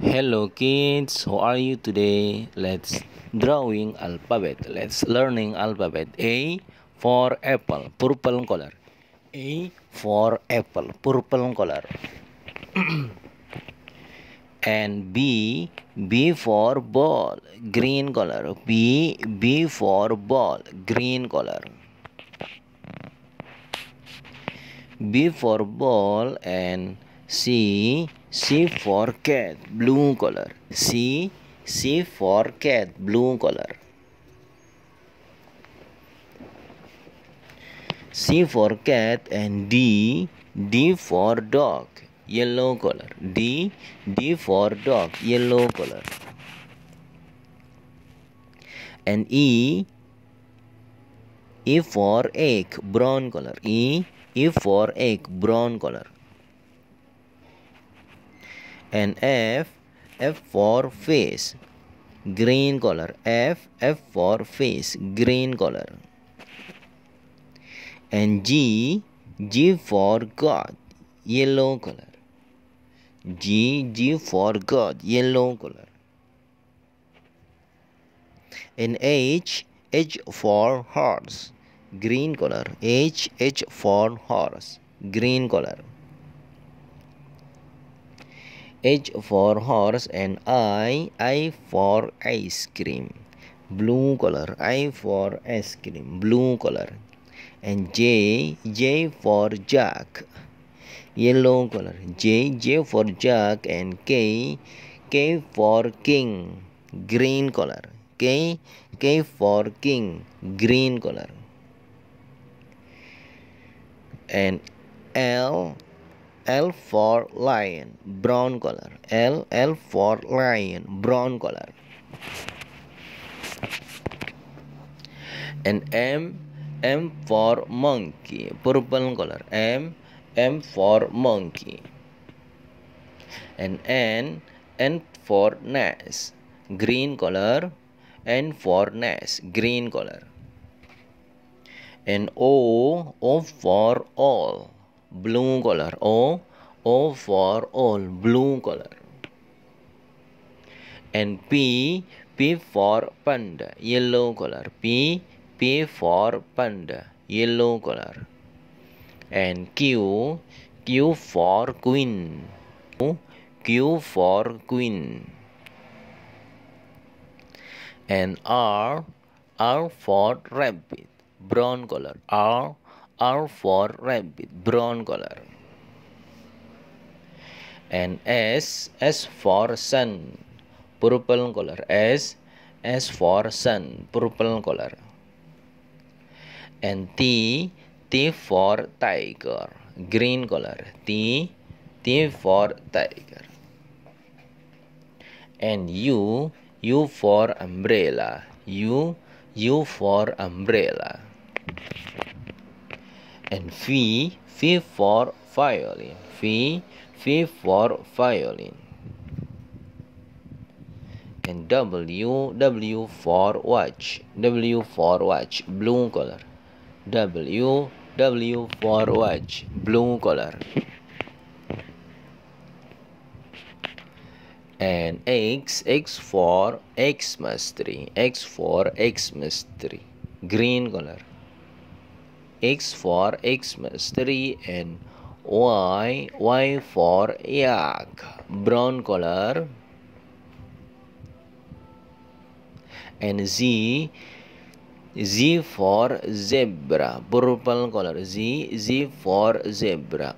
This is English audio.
Hello kids, how are you today? Let's drawing alphabet. Let's learning alphabet. A for apple, purple color. A for apple, purple color. and B, B for ball, green color. B, B for ball, green color. B for ball and C C for cat blue color. C C for cat blue color. C for cat and D D for dog yellow color. D D for dog yellow color. And E E for egg brown color. E E for egg brown color and F F for face. Green color F F for face. Green color. And G G for God. Yellow color. G G for God. Yellow color. And H H for horse. Green color. H H for horse. Green color H for horse and I I for ice cream. Blue color I for ice cream. Blue color. And J J for jack. Yellow color. J J for jack and K K for king. Green color. K K for king. Green color. And L L for lion brown color. L L for lion brown color. And M M for monkey purple color. M M for monkey. And N N for nest green color. N for nest green color. And O O for all blue color. O O for all blue color. And P P for panda yellow color. P P for panda yellow color. And Q Q for queen. Q for queen. And R R for rabbit brown color. R R for rabbit brown color. And S S for sun purple color. S S for sun purple color. And T T for tiger green color. T T for tiger. And U U for umbrella. U U for umbrella and V V for violin. V V for violin. And W W for watch. W for watch blue color. W W for watch blue color. And X X for Xmas tree. X for Xmas tree. Green color X for Xmas tree and Y Y for yak. Brown color. And Z Z for zebra. Purple color. Z Z for zebra